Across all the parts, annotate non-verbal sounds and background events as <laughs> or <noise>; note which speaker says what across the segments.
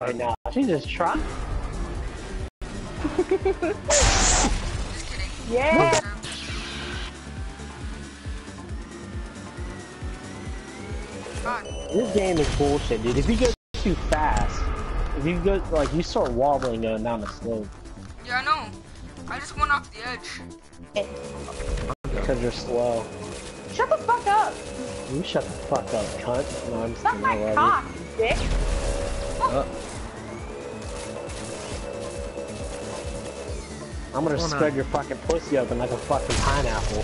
Speaker 1: right now. She just tried.
Speaker 2: Yeah.
Speaker 1: This game is bullshit, dude. If you go too fast, if you go like you start wobbling going down the slope
Speaker 3: Yeah, I know. I just went off the edge.
Speaker 1: because you're slow.
Speaker 2: Shut the fuck up.
Speaker 1: You shut the fuck up, cunt. No, I'm just
Speaker 2: Suck my
Speaker 1: I love you.
Speaker 2: cock, you dick.
Speaker 4: Uh,
Speaker 1: I'm gonna
Speaker 4: Hold on.
Speaker 1: spread your fucking pussy open like a fucking pineapple.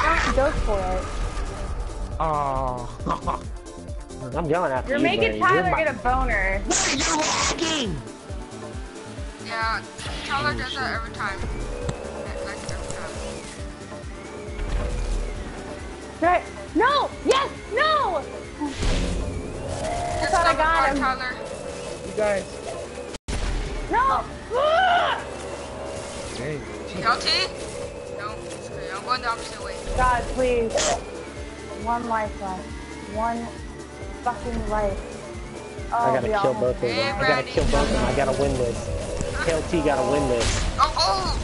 Speaker 2: Ah, go for it.
Speaker 4: oh. <laughs>
Speaker 1: I'm going after
Speaker 2: You're
Speaker 1: you,
Speaker 2: making
Speaker 1: buddy.
Speaker 2: Tyler
Speaker 1: You're my-
Speaker 2: get a boner.
Speaker 4: You're lagging!
Speaker 3: Yeah, Tyler oh, does that every time. Yeah, Like every time.
Speaker 2: Right. No! Yes! No!
Speaker 3: Just
Speaker 2: thought I got him.
Speaker 3: Tyler.
Speaker 4: You guys.
Speaker 2: No!
Speaker 4: Hey.
Speaker 3: LT? No, it's okay. I'm going the opposite way.
Speaker 2: God, please. One life left. One fucking life. Oh,
Speaker 1: I gotta kill
Speaker 2: have
Speaker 1: both of them.
Speaker 3: Hey,
Speaker 1: I gotta kill both of them. I gotta win this. KLT gotta win this.
Speaker 3: Oh, oh!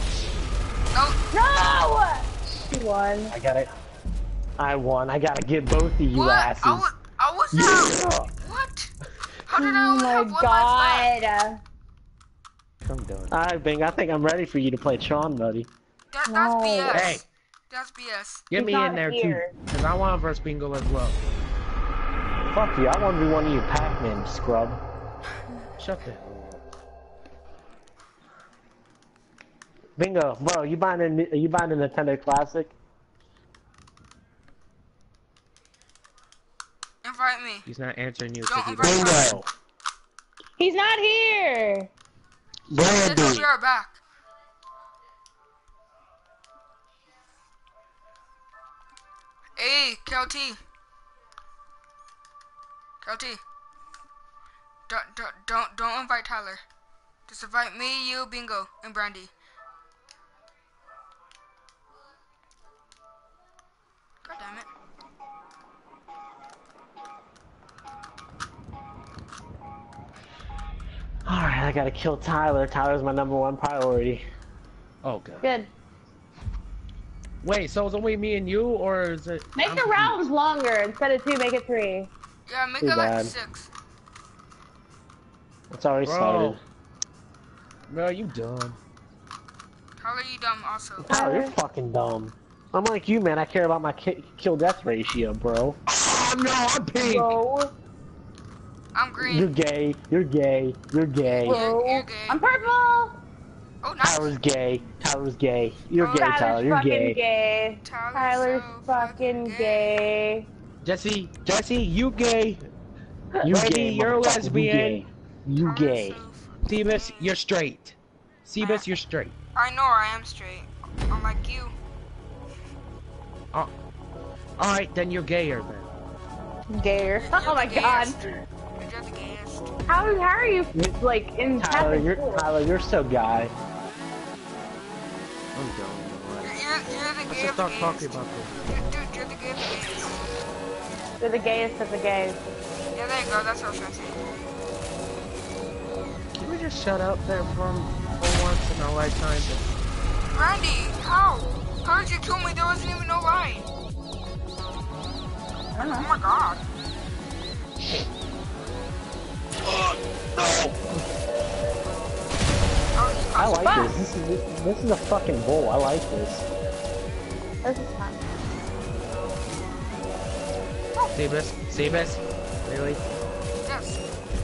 Speaker 2: No! She won.
Speaker 1: I gotta. I won. I gotta get both of you
Speaker 3: What?
Speaker 1: asses.
Speaker 3: I was, I was out. What? How did I
Speaker 2: Oh
Speaker 3: only
Speaker 2: my
Speaker 3: have one life left?
Speaker 2: God.
Speaker 4: I'm done.
Speaker 1: Alright, Bing. I think I'm ready for you to play Tron, buddy.
Speaker 3: That, that's
Speaker 2: No.
Speaker 3: BS.
Speaker 4: Hey.
Speaker 3: That's BS.
Speaker 4: Get
Speaker 2: He's
Speaker 4: me in there
Speaker 2: here.
Speaker 4: too. Cause I want to verse Bingo as well.
Speaker 1: Fuck you. I want to be one of you Pac-Man scrub.
Speaker 4: Shut the hell up.
Speaker 1: Bingo, bro. You buying a are you buying a Nintendo Classic?
Speaker 3: Invite me.
Speaker 4: He's not answering you.
Speaker 3: Don't
Speaker 4: 'cause he
Speaker 3: invite
Speaker 4: doesn't-
Speaker 1: Bingo.
Speaker 2: He's not here!
Speaker 3: He'll be right back. Hey, KLT. KLT. Don't, don't, don't, don't invite Tyler. Just invite me, you, Bingo, and Brandy. God damn it.
Speaker 1: Alright, I gotta kill Tyler. Tyler's my number one priority.
Speaker 4: Oh god.
Speaker 2: Good.
Speaker 4: Wait, so it's only me and you, or is it?
Speaker 2: Make
Speaker 4: I'm
Speaker 2: the rounds longer. Instead of two, make it three.
Speaker 3: Yeah, make
Speaker 1: Too
Speaker 3: it like six.
Speaker 1: It's already
Speaker 4: Bro.
Speaker 1: started.
Speaker 4: Bro, you dumb.
Speaker 3: Tyler, you dumb also.
Speaker 1: Tyler, you're fucking dumb. I'm like you, man. I care about my ki- kill death ratio, bro.
Speaker 4: Oh no, I'm pink.
Speaker 2: Bro.
Speaker 3: I'm green.
Speaker 1: You're gay. You're gay. You're gay.
Speaker 2: Bro.
Speaker 3: you're gay.
Speaker 2: I'm purple!
Speaker 3: Oh, nice.
Speaker 1: Tyler's gay. Tyler's gay. You're
Speaker 3: Oh,
Speaker 1: gay,
Speaker 2: Tyler's
Speaker 1: Tyler. You're
Speaker 2: fucking
Speaker 1: gay.
Speaker 2: gay.
Speaker 3: Tyler's,
Speaker 2: Tyler's
Speaker 3: so
Speaker 2: fucking gay.
Speaker 4: Jesse, Jesse, you gay.
Speaker 1: You
Speaker 4: Randy,
Speaker 1: gay.
Speaker 4: you're a lesbian.
Speaker 1: You
Speaker 3: Tyler's
Speaker 1: gay.
Speaker 3: so fucking gay.
Speaker 4: you're straight. Sebus, you're straight.
Speaker 3: I know I am straight. I'm like you.
Speaker 4: Uh, oh. Alright, then you're gayer then.
Speaker 2: Gayer.
Speaker 3: You're <laughs>
Speaker 2: Oh my
Speaker 3: the
Speaker 2: god. How, how are you, like, in
Speaker 1: Tyler, you're
Speaker 2: school?
Speaker 1: Tyler. You're so guy.
Speaker 4: I'm done.
Speaker 3: You're, you're, you're the
Speaker 4: Let's just
Speaker 3: of the
Speaker 4: start talking about this.
Speaker 3: Dude, dude, you're the gay gayest.
Speaker 2: You're the gayest of the gays.
Speaker 3: Yeah, there you go. That's what I was trying to say.
Speaker 4: Can we just shut up there for, for once in our lifetime?
Speaker 3: Randy, how? How did you kill me? There wasn't even no line. Oh my god.
Speaker 1: Like
Speaker 2: Fuck.
Speaker 1: this. This is this is a fucking bull. I like this.
Speaker 2: This is fun.
Speaker 4: Sebus, Sebus, really?
Speaker 3: Yes.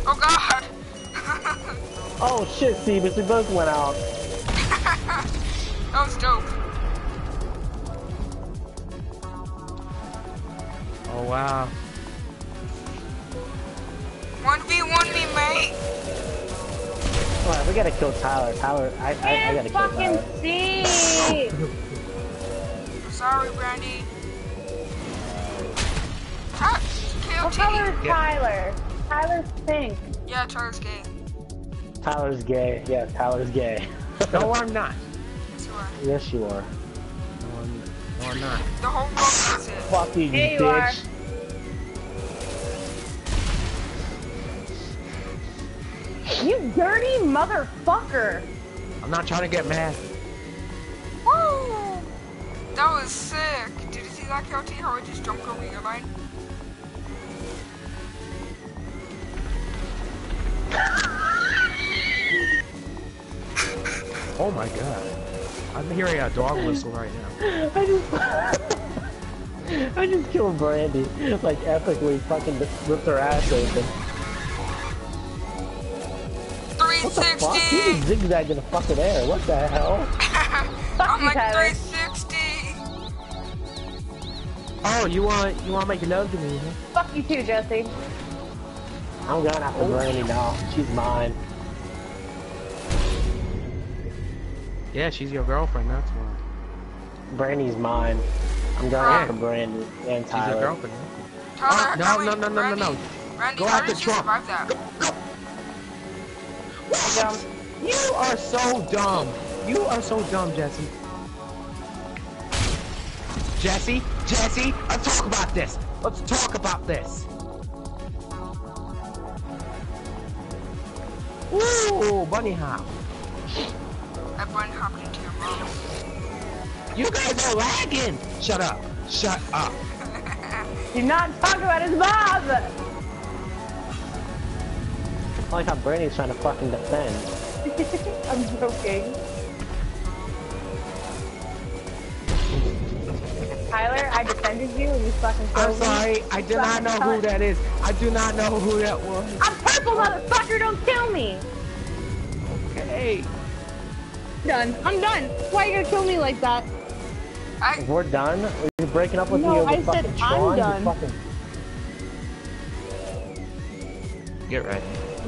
Speaker 3: Oh god. <laughs>
Speaker 1: Oh shit, Stevens, we both went out. <laughs>
Speaker 3: that was dope.
Speaker 4: Oh wow.
Speaker 3: 1v1 me, mate.
Speaker 1: Alright, we gotta kill Tyler. Tyler, I, I, I gotta kill
Speaker 2: fucking
Speaker 1: Tyler.
Speaker 2: see!
Speaker 3: I'm sorry, Brandy. Ah,
Speaker 2: What
Speaker 3: KLT.
Speaker 2: color is
Speaker 4: Yeah.
Speaker 2: Tyler? Tyler's pink.
Speaker 3: Yeah, Tyler's gay.
Speaker 1: Tyler's gay. Yeah, Tyler's gay.
Speaker 4: No, <laughs> I'm not.
Speaker 3: Yes, you are.
Speaker 1: yes, you are.
Speaker 4: No, I'm, no, I'm not.
Speaker 3: The whole world knows it.
Speaker 1: Fuck you, you bitch.
Speaker 2: are. You dirty motherfucker!
Speaker 4: I'm not trying to get mad.
Speaker 2: Oh!
Speaker 3: That was sick. Did you see that, Kelty? How I just jumped over your line? <laughs>
Speaker 4: Oh my god. I'm hearing a dog whistle right now. <laughs>
Speaker 1: I just, <laughs> I just killed Brandy, like epically fucking ripped her ass open. He
Speaker 3: 360!
Speaker 1: just zigzagged in the fucking air. What the hell? <laughs>
Speaker 3: I'm like
Speaker 2: Tyler.
Speaker 3: 360!
Speaker 4: Oh, you want you want to make love to me? Huh?
Speaker 2: Fuck you too, Jesse.
Speaker 1: I'm going after Brandy now. She's mine.
Speaker 4: Yeah, she's your girlfriend. That's why.
Speaker 1: Brandy's mine. I'm going
Speaker 3: Yeah.
Speaker 1: after Brandy and Tyler.
Speaker 4: She's your
Speaker 1: Tyler.
Speaker 4: girlfriend.
Speaker 3: Tyler, oh,
Speaker 4: no,
Speaker 3: how
Speaker 4: no,
Speaker 3: many-
Speaker 4: no, no, no, no.
Speaker 3: Randy,
Speaker 4: Go after
Speaker 3: did you
Speaker 4: Trump.
Speaker 3: survive that?
Speaker 2: Dumb.
Speaker 4: You are so dumb. You are so dumb, Jesse. Jesse, Jesse, let's talk about this. Let's talk about this. Ooh, bunny hop.
Speaker 3: I burned hopped into your mom.
Speaker 4: You guys are lagging. Shut up. Shut up. <laughs>
Speaker 2: Do not talk about his mom!
Speaker 1: I like how Brandy's trying to fucking defend. <laughs>
Speaker 2: I'm joking. Tyler, I defended you and you fucking
Speaker 4: I'm
Speaker 2: killed me.
Speaker 4: sorry. I do not know who that is. I do not know who that was.
Speaker 2: I'm purple, motherfucker! Don't kill me!
Speaker 4: Okay.
Speaker 2: Done. I'm done. Why are you gonna kill me like that?
Speaker 3: I,
Speaker 1: we're done, you're breaking up with
Speaker 2: No,
Speaker 1: me over
Speaker 2: I said
Speaker 1: fucking
Speaker 2: I'm
Speaker 1: you
Speaker 2: done.
Speaker 1: Fucking...
Speaker 4: Get ready.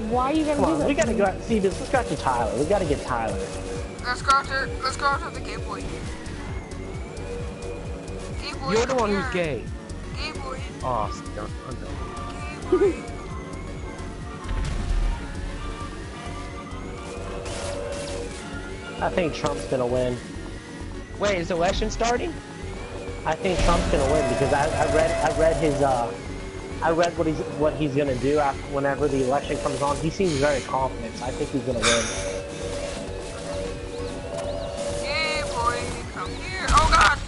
Speaker 2: Why are you gonna
Speaker 1: Come
Speaker 2: do
Speaker 1: on,
Speaker 2: that?
Speaker 1: we gotta go. out- See, this. Let's go after Tyler. We gotta get Tyler.
Speaker 3: let's go after, let's go after the gay boy. Gay boy,
Speaker 4: You're the one
Speaker 3: here.
Speaker 4: who's gay.
Speaker 3: Gay boy,
Speaker 4: Oh, stop. I'm done.
Speaker 3: gay boy.
Speaker 1: I think Trump's gonna win.
Speaker 4: Wait, is the election starting?
Speaker 1: I think Trump's gonna win because I, I read I read his uh I read what he's what he's gonna do after whenever the election comes on. He seems very confident. So I think he's gonna win.
Speaker 3: Gay boy, come here. Oh god!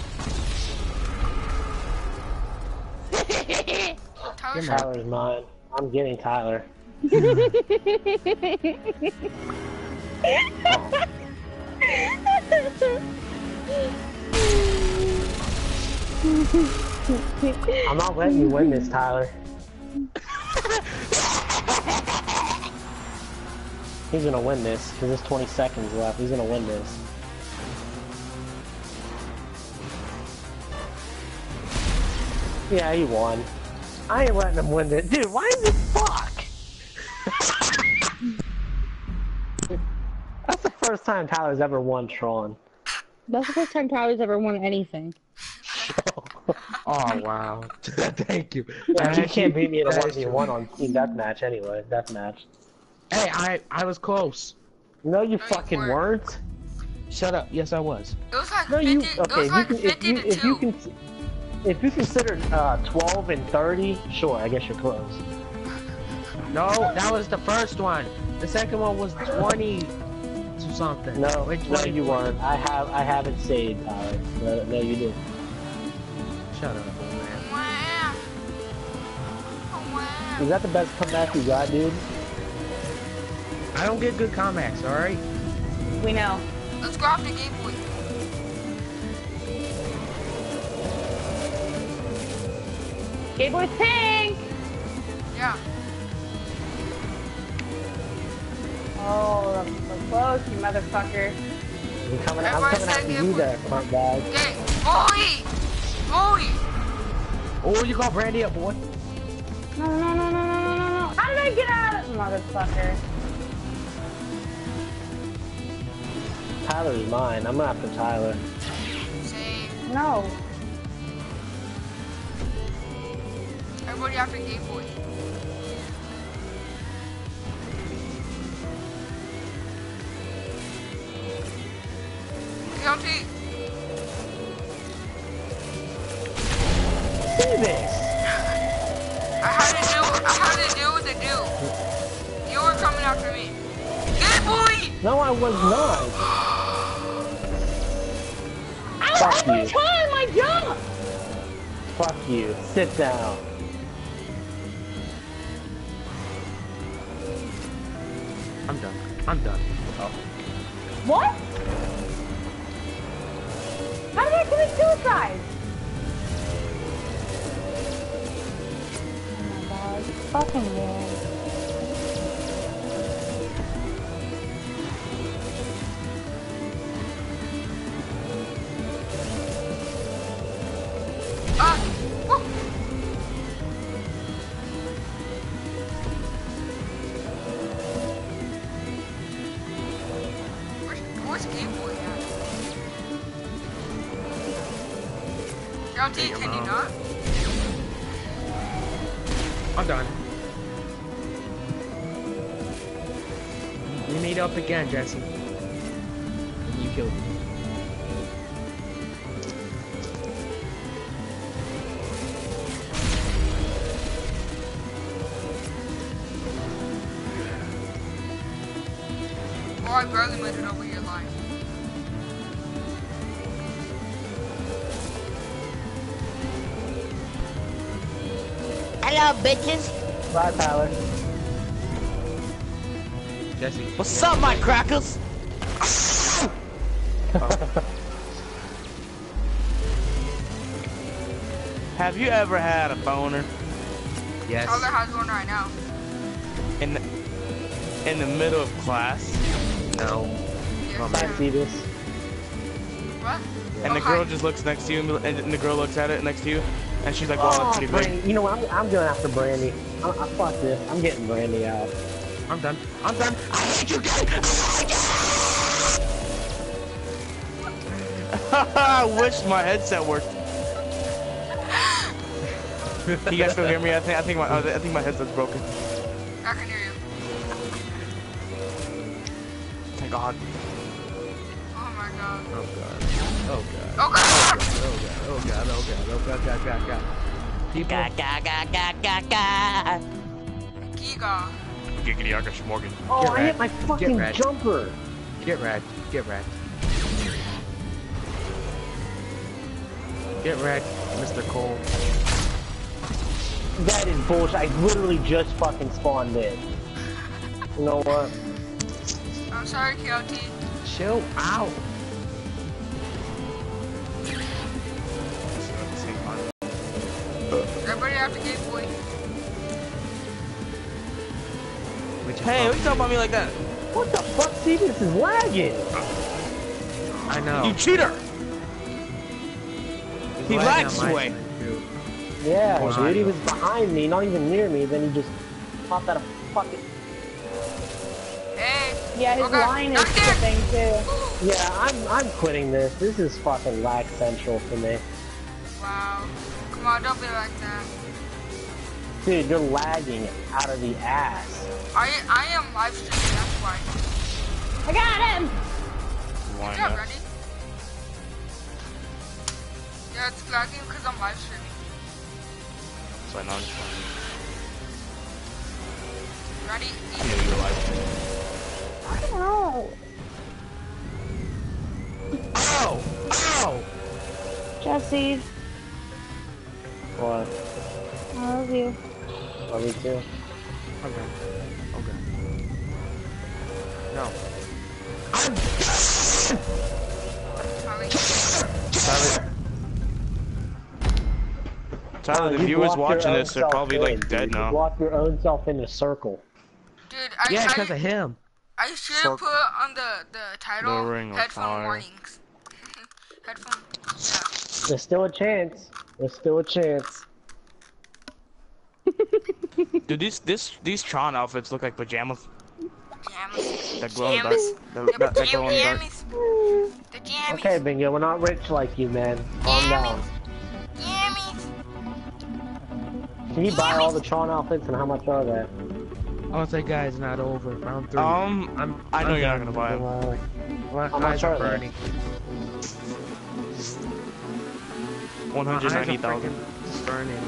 Speaker 3: Tyler,
Speaker 4: Come
Speaker 1: Tyler's mine. I'm getting Tyler. <laughs> I'm not letting you win this, Tyler. He's gonna win this because there's 20 seconds left. He's gonna win this. Yeah, he won. I ain't letting him win this. Dude, why is fuck? That's the first time Tyler's ever won Tron.
Speaker 2: That's the first time Tyler's ever won anything.
Speaker 4: Oh, <laughs> wow. <laughs> Thank you.
Speaker 1: Yeah, you can't beat me in a
Speaker 4: That is
Speaker 1: 1v1 on Team Deathmatch anyway. Deathmatch.
Speaker 4: Hey, I I was close.
Speaker 1: No, you
Speaker 3: you
Speaker 1: fucking
Speaker 3: weren't.
Speaker 1: weren't.
Speaker 4: Shut up. Yes, I was.
Speaker 3: It was like
Speaker 1: No,
Speaker 3: 50,
Speaker 1: you.
Speaker 3: it
Speaker 1: Okay,
Speaker 3: was
Speaker 1: if
Speaker 3: like
Speaker 1: you can, if you, if you can, if you consider uh, 12 and 30, sure, I guess you're close.
Speaker 4: No, that was the first one. The second one was 20 to something.
Speaker 1: No,
Speaker 4: Which
Speaker 1: no,
Speaker 4: one?
Speaker 1: you weren't. I have, I have it saved, Tyler. No, no, you did.
Speaker 4: Shut up, old man.
Speaker 3: Wow. Oh, wow.
Speaker 1: Is that the best comeback you got, dude?
Speaker 4: I don't get good comebacks, alright?
Speaker 2: We know.
Speaker 3: Let's go after Game Boy.
Speaker 2: Gay Boy's pink!
Speaker 3: Yeah.
Speaker 2: Oh, that was so close, you motherfucker.
Speaker 1: I'm coming, I'm coming
Speaker 3: said
Speaker 1: after you
Speaker 3: one.
Speaker 1: there, cunt bag.
Speaker 3: Gay boy! Boy!
Speaker 4: Oh, you call Brandy up, boy.
Speaker 2: No, no, no, no, no, no, no, no. How did I get out of motherfucker?
Speaker 1: Tyler's mine. I'm after Tyler.
Speaker 3: Save.
Speaker 2: No.
Speaker 3: Everybody after Gay Boy. Guilty. I
Speaker 1: was not.
Speaker 2: Ow,
Speaker 1: Fuck
Speaker 2: every
Speaker 1: you.
Speaker 2: time I jump!
Speaker 1: Fuck you. Sit down.
Speaker 4: I'm done. I'm done.
Speaker 2: What? How did I commit suicide? Oh my god, fucking game.
Speaker 3: At? LT,
Speaker 4: your
Speaker 3: can you not?
Speaker 4: I'm done. We meet up again, Jesse. You killed me.
Speaker 5: Bitches.
Speaker 1: Bye, Tyler.
Speaker 4: Jesse.
Speaker 5: What's up, my crackers? <laughs>
Speaker 6: Have you ever had a boner
Speaker 4: Yes.
Speaker 3: Tyler has one right now.
Speaker 6: in the, in the middle of class,
Speaker 4: No.
Speaker 3: Yes,
Speaker 1: I see this.
Speaker 3: What?
Speaker 6: and the
Speaker 3: Oh,
Speaker 6: girl
Speaker 3: hi.
Speaker 6: just looks next to you, and the girl looks at it next to you, and she's like, "Wow,
Speaker 1: Oh,
Speaker 6: that's pretty big."
Speaker 1: You know what? I'm, I'm going after Brandy. I, I, fuck this. I'm getting Brandy out.
Speaker 4: I'm done. I'm done. I hate you guys.
Speaker 6: I <laughs> wish my headset worked. you guys still hear me? I think I think my I think my headset's broken.
Speaker 3: I can hear you.
Speaker 6: Thank God.
Speaker 3: Oh my god.
Speaker 4: Oh god. Oh god.
Speaker 3: Oh god!
Speaker 4: Oh god. Oh god. Oh god. Oh god. God. God. God. People.
Speaker 5: Ga ga ga ga ga ga.
Speaker 3: Giga.
Speaker 6: Giggity Arkish Morgan.
Speaker 1: Oh,
Speaker 4: Get
Speaker 1: I hit my
Speaker 4: Get
Speaker 1: fucking
Speaker 4: wrecked.
Speaker 1: jumper.
Speaker 4: Get wrecked. Get wrecked. Get wrecked, Mr. Cole.
Speaker 1: That is bullshit. I literally just fucking spawned in. You know what?
Speaker 3: I'm sorry, KLT.
Speaker 4: Chill out.
Speaker 6: Hey, what
Speaker 4: fine.
Speaker 6: you talking about me like that?
Speaker 1: What the fuck? See, this is lagging.
Speaker 4: I know.
Speaker 6: You cheater!
Speaker 4: He's
Speaker 6: he
Speaker 4: lagging
Speaker 6: lags
Speaker 4: on my
Speaker 6: way.
Speaker 1: Yeah,
Speaker 4: Wow.
Speaker 1: dude. He was behind me, not even near me. Then he just popped out of fucking.
Speaker 3: Hey.
Speaker 2: Yeah, his
Speaker 3: Okay,
Speaker 2: line is
Speaker 3: knock
Speaker 2: the thing too.
Speaker 1: Yeah, I'm I'm quitting this. This is fucking lag central for me.
Speaker 3: Wow. Come on, don't be like that.
Speaker 1: Dude, you're lagging out of the ass.
Speaker 3: I I am live streaming, that's why.
Speaker 2: I got him!
Speaker 6: Why
Speaker 3: Good job,
Speaker 6: not?
Speaker 3: Randy. Yeah, it's lagging because I'm live streaming.
Speaker 6: So I know I'm just
Speaker 3: Randy,
Speaker 6: I knew you were like,
Speaker 2: I don't know.
Speaker 4: Ow! Ow!
Speaker 2: Jesse,
Speaker 1: What?
Speaker 2: I love you.
Speaker 1: Love me too.
Speaker 4: Okay. Okay. No.
Speaker 3: Tyler.
Speaker 6: Tyler. Tyler, the
Speaker 1: You
Speaker 6: viewers
Speaker 1: your
Speaker 6: watching
Speaker 1: own
Speaker 6: this are
Speaker 1: self
Speaker 6: probably
Speaker 1: in,
Speaker 6: like
Speaker 1: dude.
Speaker 6: dead
Speaker 1: You
Speaker 6: now.
Speaker 1: blocked your own self in a circle.
Speaker 3: Dude, I,
Speaker 4: Yeah, because of him.
Speaker 3: I should
Speaker 6: So-
Speaker 3: have put on the, the title
Speaker 6: Lowering of
Speaker 3: headphone
Speaker 6: fire.
Speaker 3: warnings. <laughs> headphone, yeah.
Speaker 1: There's still a chance. There's still a chance. <laughs>
Speaker 6: Dude, these this these Tron outfits look like pajamas.
Speaker 3: Jammies.
Speaker 6: That glow, that,
Speaker 3: Jammies.
Speaker 6: that,
Speaker 3: The
Speaker 6: that, that glow in the dark.
Speaker 3: jammies. The jammies.
Speaker 1: Okay, Bingo, we're not rich like you, man. Calm down.
Speaker 3: Jammies.
Speaker 1: Can you buy all the Tron outfits and how much are they?
Speaker 4: Multi-guy's not over. Round three.
Speaker 6: Um,
Speaker 4: I'm,
Speaker 6: I know
Speaker 4: I'm
Speaker 6: you're not gonna buy 'em.
Speaker 4: My
Speaker 1: How much
Speaker 4: eyes are
Speaker 1: are they?
Speaker 4: burning.
Speaker 6: One
Speaker 4: My
Speaker 6: hundred
Speaker 4: eyes are
Speaker 6: ninety thousand.
Speaker 4: freaking burning.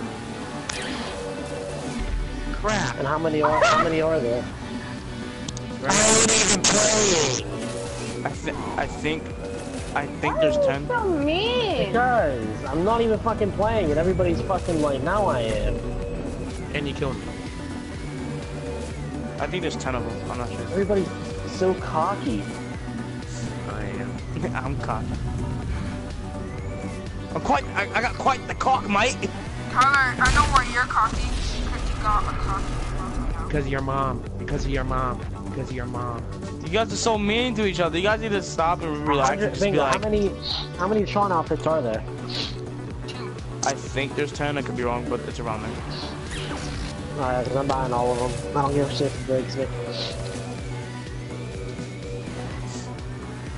Speaker 4: Crap.
Speaker 1: And how many are how many are there?
Speaker 4: I
Speaker 1: playing?
Speaker 6: I think I think I think there's
Speaker 2: Why are
Speaker 6: ten.
Speaker 2: you so mean.
Speaker 1: Because I'm not even fucking playing and everybody's fucking like, now I am.
Speaker 4: And you killed me.
Speaker 6: I think there's ten of them. I'm not sure.
Speaker 1: Everybody's so cocky.
Speaker 4: I am. <laughs>
Speaker 6: I'm cocked. I'm quite. I, I got quite the cock, mate.
Speaker 3: Tyler, I know why you're cocky. Because got a cocky.
Speaker 4: Because of your mom. Because of your mom. Because of your mom.
Speaker 6: You guys are so mean to each other. You guys need to stop and relax and just be
Speaker 1: Bingo, how many, how many Tron outfits are there?
Speaker 6: I think there's ten. I could be wrong, but it's around there.
Speaker 1: Alright, cause I'm buying all of them. I don't give a shit if it breaks me.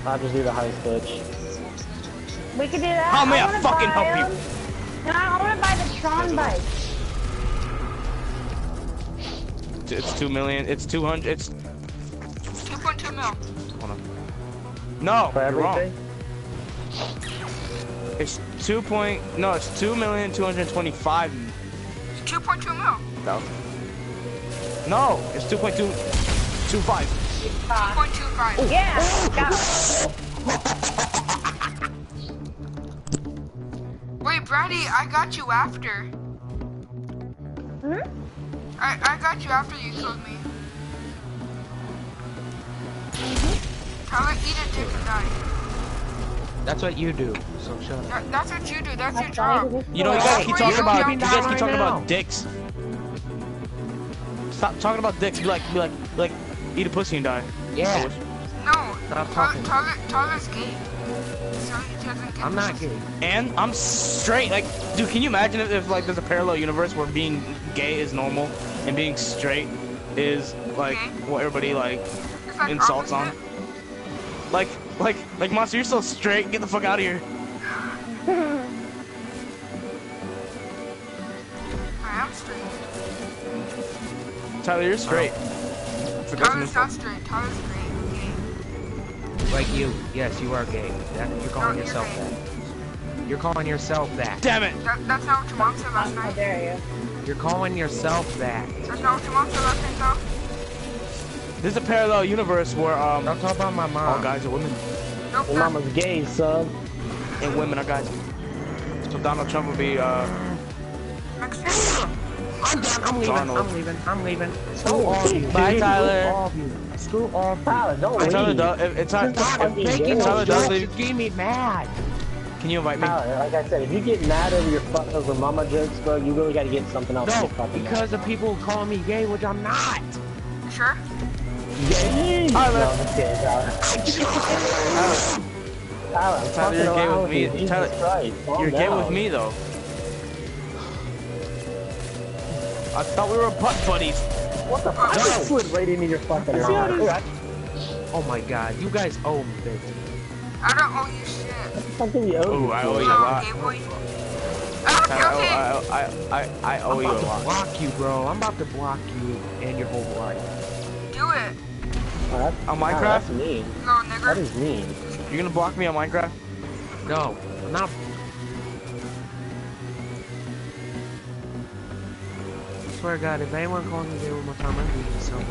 Speaker 1: I'll just do the heist glitch.
Speaker 2: We could do that.
Speaker 6: How may I
Speaker 2: wanna
Speaker 6: fucking
Speaker 2: buy
Speaker 6: help you?
Speaker 2: them. No, I want to buy the Tron bike.
Speaker 6: It's- It's two million. It's two hundred. It's
Speaker 3: 2.2 mil.
Speaker 6: hold on. No,
Speaker 1: For
Speaker 6: you're wrong. It's two point. No, it's two million two hundred twenty-five
Speaker 3: It's 2.2 mil.
Speaker 6: thousand. No, it's two point two two five.
Speaker 3: 2.25.
Speaker 2: Yeah, got it.
Speaker 3: Wait, Brady, I got you after.
Speaker 2: Hmm?
Speaker 3: I, I got you after you killed me. Tyler, eat a dick and die.
Speaker 4: That's what you do. So shut up.
Speaker 3: That, that's what you do. That's your job.
Speaker 6: You know, you guys keep talking about. You guys keep talking about dicks. Stop talking about dicks. Be like, be like, like, eat a pussy and die.
Speaker 4: Yeah.
Speaker 3: No,
Speaker 4: Stop
Speaker 3: Tyler,
Speaker 4: talking.
Speaker 3: Tyler, Tyler's gay. So he doesn't get
Speaker 4: I'm not gay.
Speaker 6: And I'm straight. Like, dude, can you imagine if, if like there's a parallel universe where being gay is normal and being straight is like
Speaker 3: Okay.
Speaker 6: what everybody like insults on? Like, like, like, monster, you're so straight. Get the fuck out of here.
Speaker 3: I am straight.
Speaker 6: Tyler, you're straight. Oh. Forgot some
Speaker 3: Tyler's
Speaker 6: info.
Speaker 3: not straight. Tyler's gay. Gay.
Speaker 4: Like you. Yes, you are gay. That, you're calling oh,
Speaker 3: you're
Speaker 4: yourself
Speaker 3: gay.
Speaker 4: that. You're calling yourself that.
Speaker 6: Damn it!
Speaker 3: That, that's not what your mom said last night.
Speaker 2: How
Speaker 3: night.
Speaker 2: dare
Speaker 4: You're calling yourself that.
Speaker 3: That's not what your mom said last night, though.
Speaker 6: There's a parallel universe where um
Speaker 4: Don't talk about my mom.
Speaker 6: all guys are women
Speaker 3: Nope.
Speaker 1: Your
Speaker 3: that-
Speaker 1: mama's gay, son.
Speaker 6: and women are guys. So Donald Trump would be uh
Speaker 3: Mexican.
Speaker 4: I'm done. I'm leaving.
Speaker 6: Donald.
Speaker 4: I'm leaving. I'm leaving. Screw all of you.
Speaker 6: Bye. Tyler.
Speaker 4: Screw all of you. Screw all of you.
Speaker 1: Tyler, don't
Speaker 6: if Tyler
Speaker 1: leave.
Speaker 6: does, if, if Tyler,
Speaker 1: I'm
Speaker 6: if,
Speaker 1: making
Speaker 6: if Tyler does
Speaker 1: jokes.
Speaker 6: leave,
Speaker 4: You gave me mad.
Speaker 6: Can you invite me?
Speaker 1: Tyler, like I said, if you get mad over your fuck over mama jokes, bro, you really gotta get something else
Speaker 4: No,
Speaker 1: get fucking
Speaker 4: because of people calling me gay, which I'm not.
Speaker 3: You sure?
Speaker 1: mad. Gay?
Speaker 6: Tyler.
Speaker 1: No, I'm just kidding, Tyler. Tyler, I'm
Speaker 6: Tyler, you're gay with me.
Speaker 1: Jesus
Speaker 6: Tyler,
Speaker 1: Christ,
Speaker 6: You're gay with me though. I thought we were butt buddies.
Speaker 1: What the fuck? I just slid right into your fucking mouth.
Speaker 4: Oh my god, you guys owe me, bitch.
Speaker 3: I don't owe you shit.
Speaker 1: Fucking you owe
Speaker 6: Oh,
Speaker 1: me
Speaker 6: I
Speaker 1: for.
Speaker 6: owe you a lot.
Speaker 3: gay boy. Okay,
Speaker 6: Tyler,
Speaker 3: okay.
Speaker 6: I, I, I, I, I owe
Speaker 4: I'm
Speaker 6: you a
Speaker 4: about to
Speaker 6: lot.
Speaker 4: block you, bro. I'm about to block you and your whole life.
Speaker 3: Do it.
Speaker 1: Oh, that's-
Speaker 6: On
Speaker 1: Tyler,
Speaker 6: Minecraft?
Speaker 1: That's mean.
Speaker 3: No,
Speaker 1: That
Speaker 3: nigger.
Speaker 1: is mean.
Speaker 6: You're gonna block me on Minecraft?
Speaker 4: No, I'm not. I swear to God, if anyone calls me gay one more time, I'm beating someone.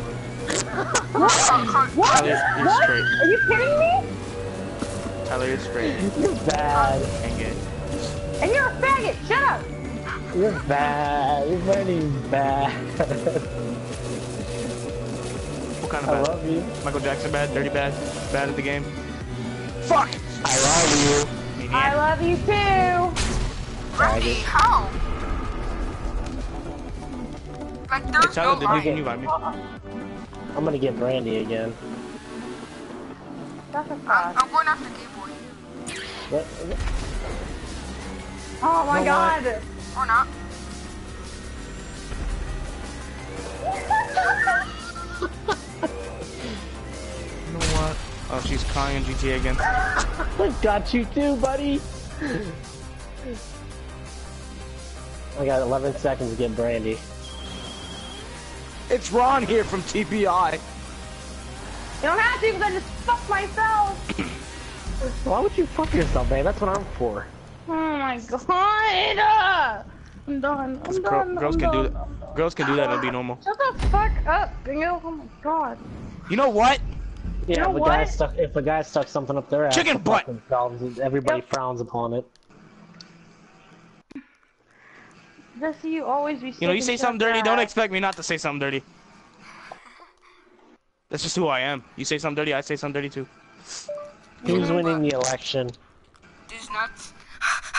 Speaker 2: What?
Speaker 6: Tyler, you're
Speaker 2: what? Are you kidding me?
Speaker 6: Tyler, you're straight
Speaker 1: You're bad.
Speaker 6: and gay.
Speaker 2: And you're a faggot. Shut up.
Speaker 1: You're bad. Your buddy's bad.
Speaker 6: What kind of bad?
Speaker 1: I
Speaker 6: bad?
Speaker 1: love you.
Speaker 6: Michael Jackson bad? Dirty bad? Bad at the game? Fuck!
Speaker 1: I love you.
Speaker 2: I love you too.
Speaker 3: Brady, how? Like,
Speaker 6: Hey,
Speaker 3: there's
Speaker 6: Tyler,
Speaker 3: no
Speaker 6: did you, you invite me?
Speaker 1: I'm gonna get Brandy again.
Speaker 2: That's a
Speaker 3: I'm. I'm going after gay boy.
Speaker 1: What?
Speaker 2: Oh my
Speaker 4: You know what?
Speaker 2: god.
Speaker 3: Oh, or not.
Speaker 4: You know what?
Speaker 6: Oh, she's crying in GTA again. <laughs>
Speaker 1: I got you too, buddy. I got 11 seconds to get Brandy.
Speaker 6: It's Ron here from TPI.
Speaker 2: You don't have to because I just fucked myself. <clears throat>
Speaker 1: Why would you fuck yourself, man? That's what I'm for.
Speaker 2: Oh my god. I'm done. I'm
Speaker 6: Girl,
Speaker 2: done.
Speaker 6: girls
Speaker 2: I'm
Speaker 6: can do
Speaker 2: done.
Speaker 6: that. Girls can do that. It'll be normal.
Speaker 2: Shut the fuck up, Bingo. Oh my god.
Speaker 6: You know what?
Speaker 1: Yeah,
Speaker 2: know
Speaker 1: if a guy
Speaker 2: what?
Speaker 1: stuck if a guy stuck something up their ass
Speaker 6: Chicken butt.
Speaker 1: fuck themselves, everybody frowns upon it.
Speaker 2: Jesse, you always be.
Speaker 6: You know, you say something dirty,
Speaker 2: your
Speaker 6: don't expect me not to say something dirty. That's just who I am. You say something dirty, I say something dirty too.
Speaker 1: Who's winning the election?
Speaker 3: These nuts.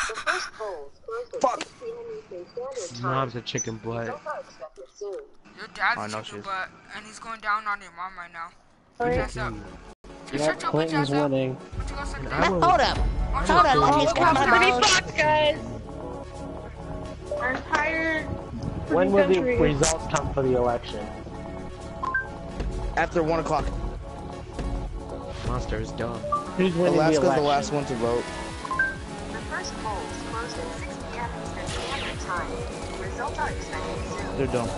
Speaker 7: The first polls closed
Speaker 6: Fuck.
Speaker 7: 6 p.m. Eastern Standard Time.
Speaker 4: Mom's a chicken butt.
Speaker 7: Results are expected soon.
Speaker 3: Your dad's oh,
Speaker 6: I know
Speaker 3: chicken
Speaker 6: she is.
Speaker 3: butt, and he's going down on your mom right now.
Speaker 2: Sorry.
Speaker 3: Yes, up.
Speaker 1: Yeah,
Speaker 3: Shut your bitch
Speaker 1: Clinton's
Speaker 3: ass
Speaker 1: winning.
Speaker 3: What you gonna say?
Speaker 4: I will.
Speaker 5: Hold up. Hold up,
Speaker 3: gonna
Speaker 5: let me
Speaker 3: say?
Speaker 5: grab my
Speaker 2: Pretty
Speaker 5: phone.
Speaker 2: fucked, guys. Our entire
Speaker 1: When
Speaker 2: freaking
Speaker 1: will the results come for the election?
Speaker 6: After one o'clock.
Speaker 4: Monster is dumb.
Speaker 1: Who's winning the
Speaker 6: Alaska's
Speaker 1: election?
Speaker 6: the last one to vote.
Speaker 7: The first polls closed at 6 p.m. Eastern Standard Time. Results are expected soon.
Speaker 6: They're dumb.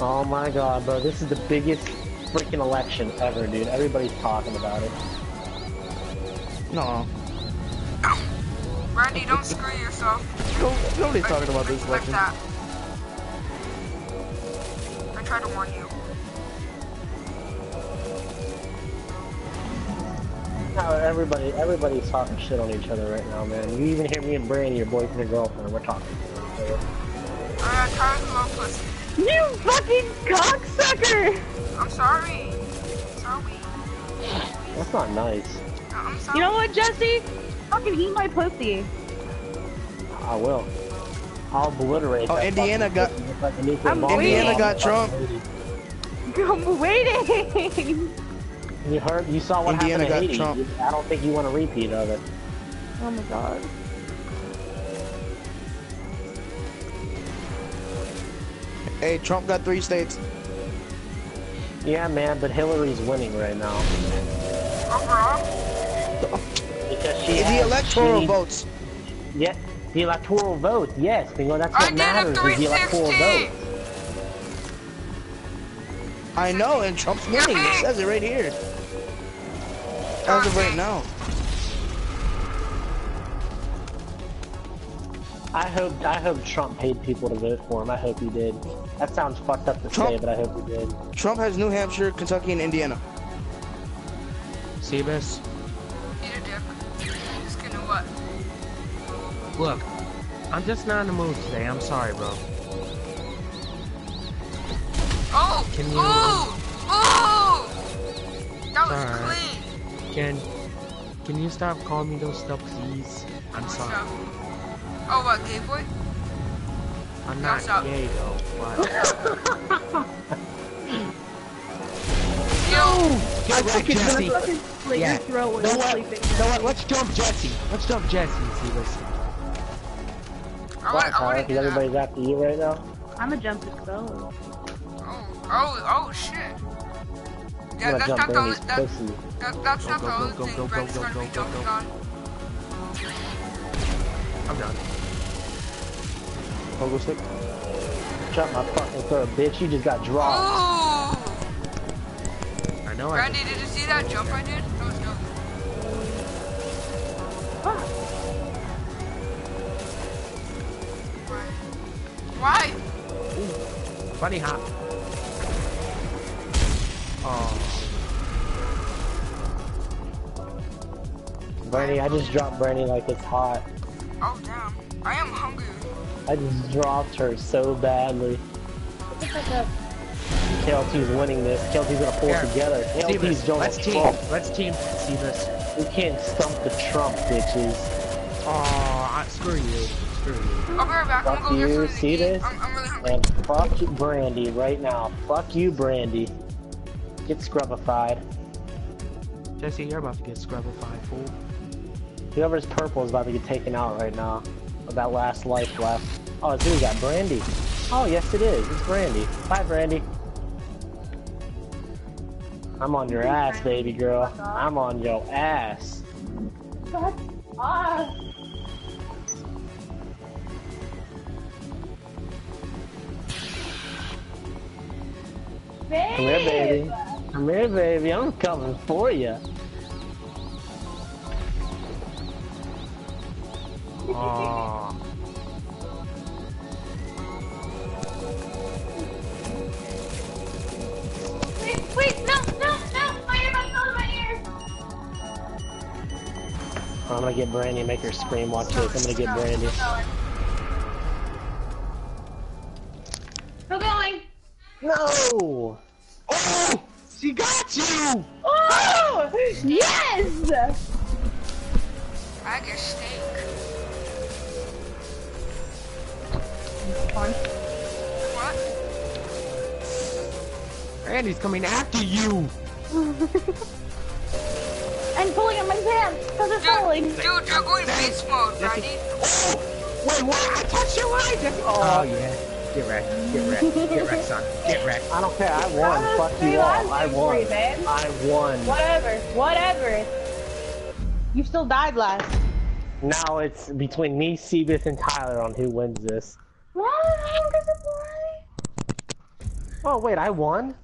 Speaker 1: Oh my god, bro, this is the biggest freaking election ever, dude. Everybody's talking about it.
Speaker 6: No.
Speaker 3: Randy, don't screw yourself.
Speaker 6: nobody's talking about this
Speaker 3: like
Speaker 6: election.
Speaker 3: that. I tried to warn you.
Speaker 1: No, everybody, everybody's talking shit on each other right now, man. You even hear me and Brandy, your boyfriend and girlfriend, we're talking.
Speaker 3: I got tired of little pussy.
Speaker 2: You fucking cocksucker!
Speaker 3: I'm sorry. Sorry.
Speaker 1: That's not nice.
Speaker 3: No, I'm sorry.
Speaker 2: You know what, Jesse? Fucking eat my pussy.
Speaker 1: I will. I'll obliterate
Speaker 6: Oh,
Speaker 1: that
Speaker 6: Indiana got-
Speaker 1: like
Speaker 2: I'm.
Speaker 6: Indiana got Trump. <laughs>
Speaker 2: I'm waiting.
Speaker 1: You heard? You saw what
Speaker 6: Indiana
Speaker 1: happened
Speaker 6: got
Speaker 1: in Haiti.
Speaker 6: Trump.
Speaker 1: I don't think you want a repeat of it.
Speaker 2: Oh my god.
Speaker 6: Hey, Trump got three states.
Speaker 1: Yeah, man, but Hillary's winning right now
Speaker 3: Overall,
Speaker 1: because she
Speaker 6: The
Speaker 1: has,
Speaker 6: electoral
Speaker 1: she
Speaker 6: votes.
Speaker 1: Yeah, the electoral vote. Yes, you know that's what
Speaker 3: did
Speaker 1: matters is the electoral vote.
Speaker 6: I know, and Trump's winning. It says it right here. As of right now.
Speaker 1: I hope I hope Trump paid people to vote for him. I hope he did. That sounds fucked up to
Speaker 6: Trump-
Speaker 1: say, but I hope he did.
Speaker 6: Trump has New Hampshire, Kentucky, and Indiana.
Speaker 4: See this?
Speaker 3: eat a dick. Just kidding. What?
Speaker 4: Look, I'm just not in the mood today. I'm sorry, bro.
Speaker 3: Oh!
Speaker 4: Can you-
Speaker 3: Ooh! Ooh! That was
Speaker 4: Alright.
Speaker 3: clean.
Speaker 4: Can can you stop calling me those stuff, please? I'm
Speaker 3: What's
Speaker 4: sorry.
Speaker 3: up? Oh, what, gay boy?
Speaker 4: I'm
Speaker 3: No,
Speaker 4: not
Speaker 3: stop.
Speaker 4: gay though. But <laughs>
Speaker 3: Yo!
Speaker 4: Get wrecked, Jesse.
Speaker 2: Fucking slit
Speaker 4: Yeah.
Speaker 2: your throat when
Speaker 4: Know
Speaker 2: you're
Speaker 4: what?
Speaker 2: sleeping.
Speaker 4: You know what? Let's jump Jesse. Let's jump Jesse. See this?
Speaker 3: I
Speaker 1: Why,
Speaker 3: wouldn't, I
Speaker 1: Tyler?
Speaker 3: wouldn't
Speaker 1: Because everybody's after you right now.
Speaker 2: I'm a jump to go.
Speaker 3: Oh, oh, oh, shit.
Speaker 1: I'm
Speaker 3: Yeah,
Speaker 1: gonna
Speaker 3: that's
Speaker 1: jump
Speaker 3: not the only,
Speaker 1: Brandy's
Speaker 3: that, that, that's not
Speaker 4: Go,
Speaker 3: the only
Speaker 4: go,
Speaker 3: thing
Speaker 4: go, go,
Speaker 3: Brent's
Speaker 4: go,
Speaker 3: gonna
Speaker 4: go,
Speaker 3: be
Speaker 4: go,
Speaker 3: jumping
Speaker 4: go.
Speaker 3: on.
Speaker 4: I'm done.
Speaker 6: Pogo stick.
Speaker 1: Shut my fucking throat, bitch. You just got dropped.
Speaker 3: Ooh!
Speaker 4: I know I
Speaker 3: Brandy, did you see that jump I did? That was dope. Why? Why?
Speaker 4: Bunny hop. Oh,
Speaker 1: Brandy, I just dropped Brandy like it's hot.
Speaker 3: Oh, damn. I am hungry.
Speaker 1: I just dropped her so badly. KLT's winning this. KLT's gonna pull
Speaker 4: Here.
Speaker 1: it together.
Speaker 4: see
Speaker 1: KLT's
Speaker 4: this.
Speaker 1: Donald
Speaker 4: Let's team.
Speaker 1: Trump.
Speaker 4: Let's team. See this?
Speaker 1: We can't stump the Trump, bitches.
Speaker 4: Oh, I, screw you. Screw you.
Speaker 3: I'll be right back. I'm
Speaker 1: Fuck
Speaker 3: gonna go
Speaker 1: you, see this?
Speaker 3: I'm, I'm really hungry.
Speaker 1: And fuck Brandy right now. Fuck you, Brandy. Get scrubified.
Speaker 4: Jesse, you're about to get scrubbified, fool.
Speaker 1: Whoever's purple is about to get taken out right now. With that last life left. Oh, it's who we got? Brandy. Oh, yes it is. It's Brandy. Bye, Brandy. I'm on your ass, baby girl. I'm on your ass.
Speaker 2: Fuck off.
Speaker 1: Come here, baby. Come here, baby. I'm coming for you.
Speaker 4: Oh.
Speaker 1: I'm gonna get Brandy and make her scream. Watch this. I'm gonna get Brandy.
Speaker 2: Still going.
Speaker 1: No.
Speaker 4: Oh, she got you.
Speaker 2: Oh, oh. yes.
Speaker 3: Drag your steak.
Speaker 2: Fun.
Speaker 3: What?
Speaker 4: Randy's coming after you! <laughs>
Speaker 2: I'm pulling up my pants because it's falling.
Speaker 3: Dude, dude, you're going beast mode, Brandy.
Speaker 4: Oh, wait, what? I touched your eye! That's- Oh, oh. yeah. Get wrecked. Get wrecked. Get wrecked, <laughs> son. Get wrecked.
Speaker 1: I don't care. I won.
Speaker 2: That was
Speaker 1: Fuck you all. I won.
Speaker 2: for you.
Speaker 1: I won.
Speaker 2: Whatever. Whatever. You still died last.
Speaker 1: Now it's between me, Seabith, and Tyler on who wins this.
Speaker 2: What? How does it play?
Speaker 1: Oh wait, I won.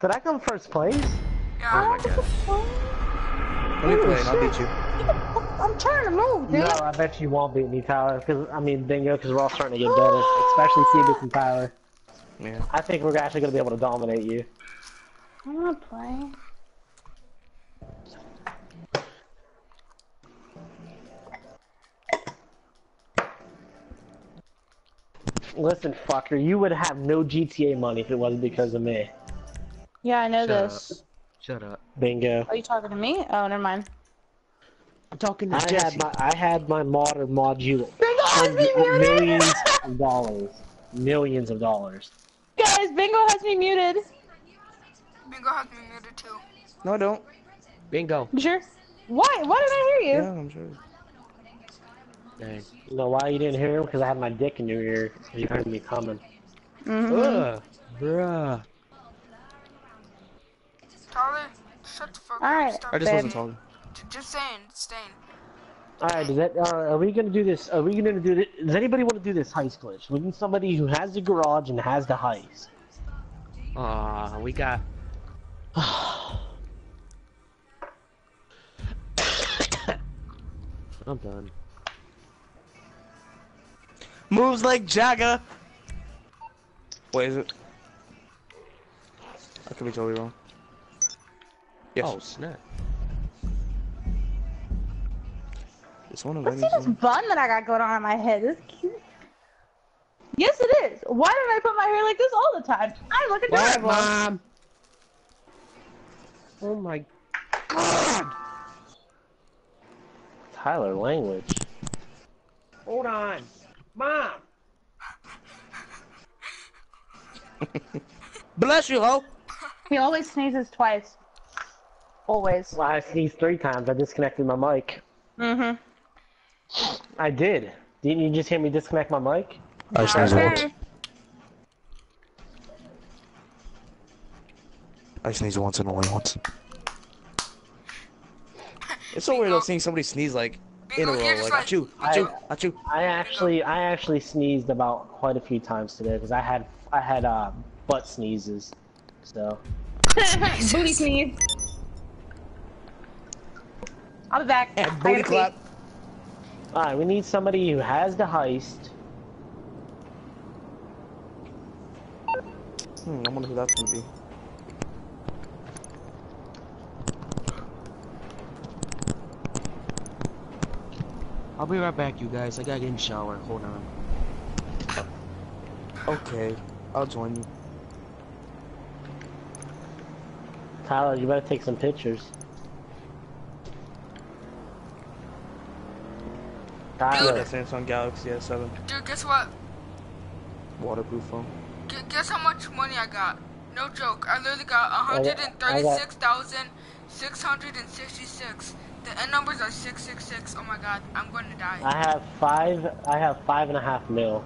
Speaker 1: Did I come first place?
Speaker 3: Yeah.
Speaker 2: How does it?
Speaker 6: Let me play and I'll beat you.
Speaker 2: I'm trying to move, dude.
Speaker 1: No, I bet you won't beat me, Tyler. Because I mean, bingo. Because we're all starting to get better, especially Seabith and Tyler.
Speaker 6: Yeah.
Speaker 1: I think we're actually gonna be able to dominate you.
Speaker 2: I wanna play.
Speaker 1: Listen, fucker, you would have no GTA money if it wasn't because of me.
Speaker 2: Yeah, I know
Speaker 4: Shut
Speaker 2: this.
Speaker 4: Shut up.
Speaker 1: Bingo.
Speaker 2: Are you talking to me? Oh, never mind.
Speaker 4: I'm talking to
Speaker 1: I
Speaker 4: Jesse.
Speaker 1: had my I had my modern module
Speaker 2: Bingo has me muted!
Speaker 1: millions of dollars, millions of dollars.
Speaker 2: Guys, Bingo has me muted.
Speaker 3: Bingo has me muted too.
Speaker 6: No, I don't.
Speaker 4: Bingo.
Speaker 2: You sure? Why? Why did I hear you?
Speaker 6: Yeah, I'm sure.
Speaker 4: Dang.
Speaker 1: You know why you didn't hear him? Because I had my dick in your ear. You heard me coming.
Speaker 2: Mhm.
Speaker 4: Ugh. Bruh.
Speaker 3: Tyler, shut the fuck
Speaker 2: Alright.
Speaker 6: I just
Speaker 2: Babe.
Speaker 6: wasn't talking.
Speaker 3: Just saying, staying.
Speaker 1: All right, is that, uh, are we gonna do this? Are we gonna do this? Does anybody want to do this heist glitch? We need somebody who has the garage and has the heist.
Speaker 4: Aw, we got. <sighs> I'm done.
Speaker 6: Moves like Jagger. What is it? I could be totally wrong. Yes.
Speaker 4: Oh, snap.
Speaker 6: It's one of
Speaker 2: Let's see this bun that I got going on in my head. This is cute. Yes, it is. Why don't I put my hair like this all the time? I look
Speaker 4: What,
Speaker 2: adorable.
Speaker 4: mom? Oh my god!
Speaker 1: Tyler, language.
Speaker 4: Hold on. Mom! <laughs>
Speaker 6: Bless you, ho.
Speaker 2: He always sneezes twice. Always.
Speaker 1: Well, I sneezed three times. I disconnected my mic.
Speaker 2: Mm-hmm.
Speaker 1: I did. Didn't you just hear me disconnect my mic?
Speaker 6: I sneeze
Speaker 2: Okay.
Speaker 6: I sneeze once and only once. <laughs> It's so weird though seeing somebody sneeze like in a row, like
Speaker 3: like-
Speaker 6: achoo, achoo, achoo.
Speaker 1: I actually, I actually sneezed about quite a few times today because I had, I had uh, butt sneezes. So <laughs>
Speaker 2: Booty sneeze. I'll be back.
Speaker 6: And
Speaker 2: I
Speaker 6: booty clap.
Speaker 1: All right, we need somebody who has the heist.
Speaker 6: Hmm, I wonder who that's gonna be.
Speaker 4: I'll be right back, you guys. I gotta get in the shower. Hold on.
Speaker 6: Okay, I'll join you.
Speaker 1: Tyler, you better take some pictures. Tyler,
Speaker 6: Yeah, Samsung Galaxy S7
Speaker 3: Dude, guess what?
Speaker 6: waterproof phone.
Speaker 3: Gu guess how much money I got? No joke. I literally got
Speaker 1: I got-
Speaker 3: 136,666. The end numbers are 666. Oh my god, I'm going to die.
Speaker 1: I have five. I have five and a half mil.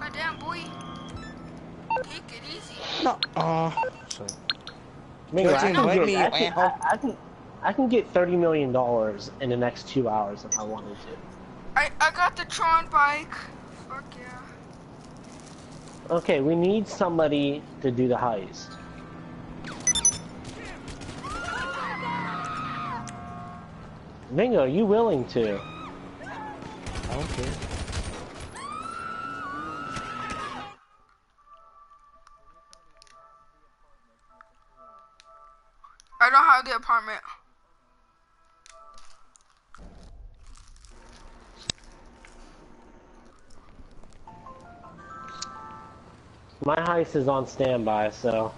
Speaker 3: God damn, boy. Take it easy.
Speaker 6: No. Uh, sorry.
Speaker 1: Mingo, I can get-
Speaker 6: me,
Speaker 1: I can- I- I can, I can get thirty million dollars in the next two hours if I wanted to.
Speaker 3: I, I got the Tron bike. Fuck yeah.
Speaker 1: Okay, we need somebody to do the heist. Mingo, are you willing to?
Speaker 6: I don't care.
Speaker 3: I don't out of the apartment.
Speaker 1: My heist is on standby, so.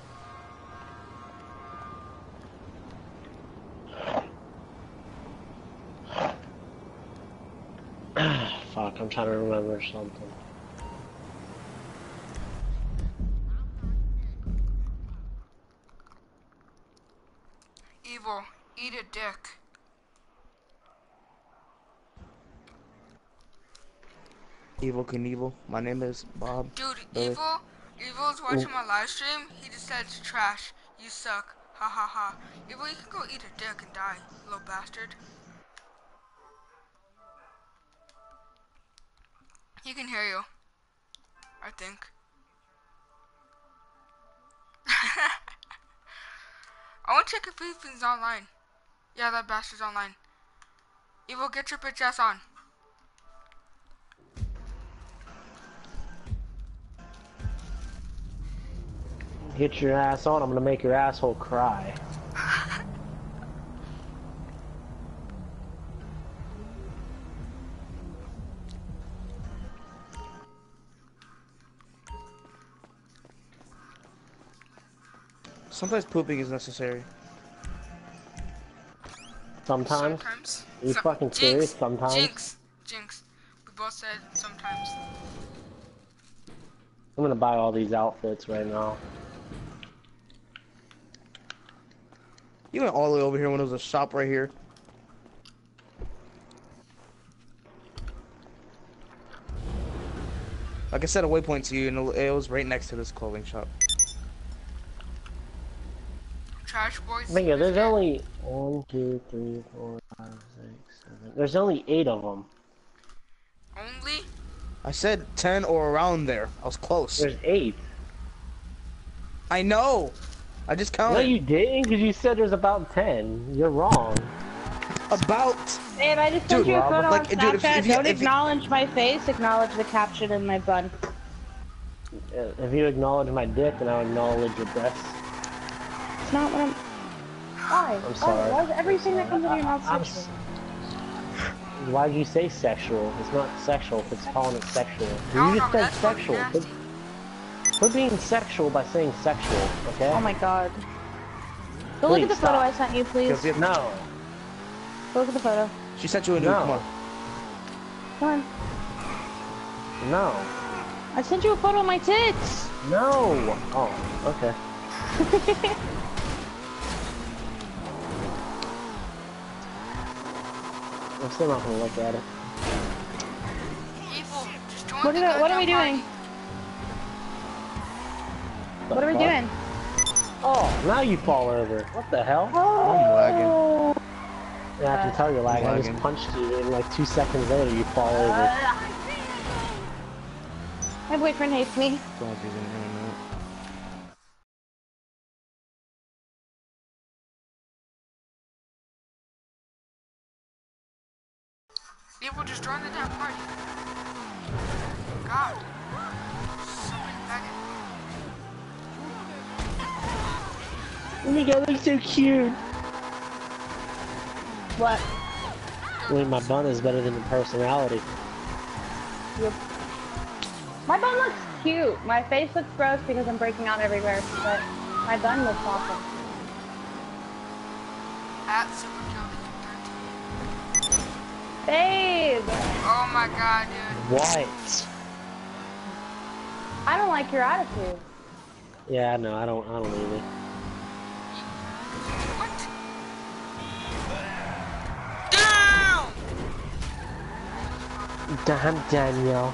Speaker 1: <sighs> Fuck, I'm trying to remember something.
Speaker 3: Evil, eat a dick.
Speaker 6: Evil Knievel. My name is Bob.
Speaker 3: Dude,
Speaker 6: Really?
Speaker 3: Evil, Evil's watching my live stream. He just said it's trash. You suck. Ha ha ha. Evil, you can go eat a dick and die, little bastard. He can hear you. I think. <laughs> I want to check if Ethan's online. Yeah, that bastard's online. Evil, get your bitch ass on.
Speaker 1: Get your ass on, I'm gonna make your asshole cry. <laughs>
Speaker 6: Sometimes pooping is necessary.
Speaker 1: Sometimes.
Speaker 3: Sometimes.
Speaker 1: You
Speaker 3: Some-
Speaker 1: fucking serious? Sometimes?
Speaker 3: Jinx. Jinx. We both said sometimes.
Speaker 1: I'm gonna buy all these outfits right now.
Speaker 6: You went all the way over here when there was a shop right here. Like I said, a waypoint to you, and it was right next to this clothing shop.
Speaker 3: Trash boys.
Speaker 1: Bingo, there's only one, two, three, four, five, six, seven. There's only eight of them.
Speaker 3: Only?
Speaker 6: I said 10 or around there. I was close.
Speaker 1: There's eight.
Speaker 6: I know. I just
Speaker 1: No,
Speaker 6: counted.
Speaker 1: you didn't, because you said there's about ten. You're wrong.
Speaker 6: About.
Speaker 2: Babe, I just sent
Speaker 6: Dude,
Speaker 2: you a
Speaker 1: Rob,
Speaker 2: photo
Speaker 6: like,
Speaker 2: on
Speaker 6: dude, if- if you-
Speaker 2: Don't
Speaker 6: if you-
Speaker 2: acknowledge my face, acknowledge the caption in my bun.
Speaker 1: Uh, If you acknowledge my dick, then I'll acknowledge your breasts.
Speaker 2: It's not what I'm... Why?
Speaker 1: I'm sorry.
Speaker 2: Why, why is everything that comes out of your mouth
Speaker 1: I'm
Speaker 2: sexual?
Speaker 1: Why'd you say sexual? It's not sexual if it's calling it sexual.
Speaker 3: No,
Speaker 1: You
Speaker 3: no,
Speaker 1: just said sexual. Quit,
Speaker 3: nasty.
Speaker 1: quit being sexual by saying sexual, okay?
Speaker 2: Oh my god. Go look at
Speaker 1: Please
Speaker 2: the photo
Speaker 1: stop.
Speaker 2: I sent you, please.
Speaker 6: Because
Speaker 1: No.
Speaker 2: Go look at the photo.
Speaker 6: She sent you a nude.
Speaker 1: No.
Speaker 6: Come on.
Speaker 2: Come on.
Speaker 1: No.
Speaker 2: I sent you a photo of my tits.
Speaker 1: No. Oh, okay. <laughs> I'm still not gonna look at it.
Speaker 3: Evil. Just join
Speaker 2: What
Speaker 3: the
Speaker 2: are, what are we doing?
Speaker 1: The
Speaker 2: What are we
Speaker 1: fuck?
Speaker 2: doing?
Speaker 1: Oh, now you fall over. What the hell? Oh.
Speaker 6: I'm lagging.
Speaker 2: Oh.
Speaker 1: Yeah, I can tell you're lagging. I just punched you, and like two seconds later, you fall over.
Speaker 2: My boyfriend hates me.
Speaker 6: Someone's using internet.
Speaker 3: Join the damn party. God. So many.
Speaker 1: Oh my god, they're so cute.
Speaker 2: What?
Speaker 1: Wait, my bun is better than the personality.
Speaker 2: My bun looks cute. My face looks gross because I'm breaking out everywhere, but my bun looks awesome.
Speaker 3: At Super Kill 13.
Speaker 2: Babe!
Speaker 3: Oh my god, dude.
Speaker 1: What?
Speaker 2: I don't like your attitude.
Speaker 1: Yeah, no, I don't. I don't either.
Speaker 3: What? Down!
Speaker 1: Damn, Daniel.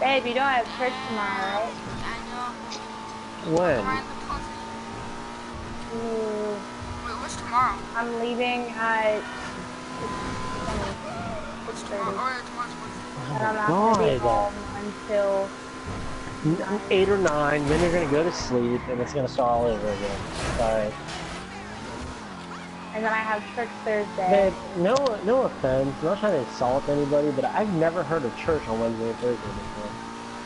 Speaker 2: Babe, you know I have church tomorrow, right?
Speaker 3: Daniel.
Speaker 1: When?
Speaker 3: Ryan the pussy.
Speaker 2: Mm,
Speaker 3: Wait, what's tomorrow?
Speaker 2: I'm leaving at
Speaker 3: What's tomorrow? Oh, yeah, tomorrow's Wednesday.
Speaker 2: and I'm not gonna be
Speaker 1: God.
Speaker 2: home until
Speaker 1: N- Eight or nine, then you're gonna go to sleep, and it's gonna start all over again. Alright.
Speaker 2: and then I have church Thursday.
Speaker 1: Babe, no, no offense. I'm not trying to insult anybody, but I've never heard of church on Wednesday and Thursday before.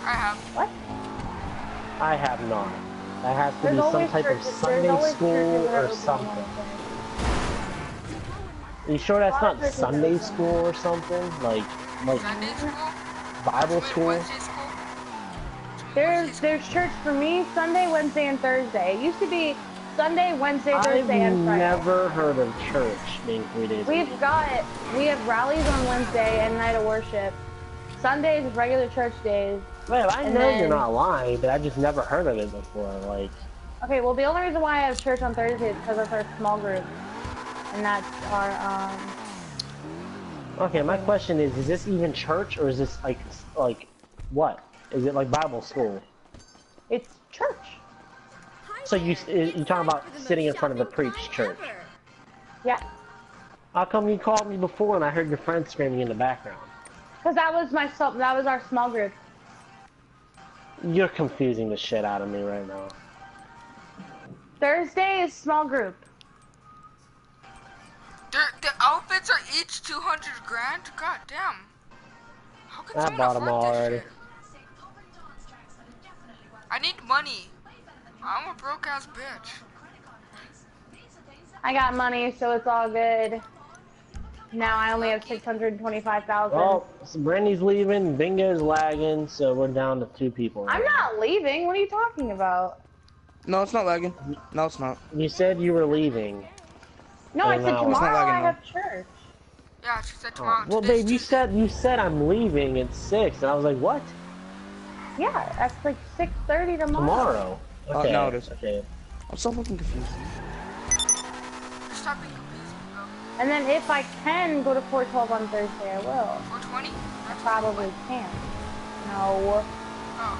Speaker 3: I have.
Speaker 2: What?
Speaker 1: I have not. That has to
Speaker 2: There's
Speaker 1: be some type of
Speaker 2: churches. There's
Speaker 1: Sunday school
Speaker 2: churches that are
Speaker 1: or something. Are you sure that's not Sunday school or something? Like, like
Speaker 3: school?
Speaker 1: Bible school?
Speaker 2: There's there's church for me Sunday, Wednesday, and Thursday. It used to be Sunday, Wednesday,
Speaker 1: I've
Speaker 2: Thursday, and Friday.
Speaker 1: I've never heard of church being three days
Speaker 2: We've
Speaker 1: week.
Speaker 2: got we have rallies on Wednesday and night of worship. Sundays is regular church days.
Speaker 1: Man, I
Speaker 2: and
Speaker 1: know
Speaker 2: then-
Speaker 1: you're not lying, but I just never heard of it before. Like,
Speaker 2: Okay, well the only reason why I have church on Thursday is because that's our small group, and that's our um.
Speaker 1: okay, my question is: Is this even church, or is this like, like, what? Is it like Bible school?
Speaker 2: It's church.
Speaker 1: So you you talking about sitting in front of a preached church?
Speaker 2: Yeah,
Speaker 1: How come you called me before and I heard your friend screaming in the background?
Speaker 2: because that was my so- that was our small group.
Speaker 1: You're confusing the shit out of me right now.
Speaker 2: Thursday is small group.
Speaker 3: Their, the outfits are each 200 grand? God damn. How can
Speaker 1: I
Speaker 3: someone
Speaker 1: bought 'em
Speaker 3: afford this
Speaker 1: already.
Speaker 3: shit? I need money. I'm a broke ass bitch.
Speaker 2: I got money, so it's all good. Now I only have six hundred twenty-five thousand.
Speaker 1: Well, so Brandy's leaving, Bingo's lagging, so we're down to two people.
Speaker 2: I'm
Speaker 1: right
Speaker 2: not leaving. What are you talking about?
Speaker 6: No, it's not lagging. No, it's not.
Speaker 1: You said you were leaving.
Speaker 2: No,
Speaker 1: Oh,
Speaker 2: I said
Speaker 1: no, it's
Speaker 6: not
Speaker 2: tomorrow
Speaker 6: lagging
Speaker 2: I
Speaker 6: now.
Speaker 2: have church.
Speaker 3: Yeah, she said
Speaker 1: Oh,
Speaker 3: tomorrow.
Speaker 1: well, babe, you said you said I'm leaving at six, and I was like, what?
Speaker 2: Yeah, that's like six thirty tomorrow.
Speaker 1: Tomorrow?
Speaker 6: Uh, no, it is.
Speaker 1: Okay.
Speaker 6: I'm so fucking confused.
Speaker 2: And then if I can go to 412 on Thursday, I will.
Speaker 3: 420?
Speaker 2: I probably can. No.
Speaker 3: Oh.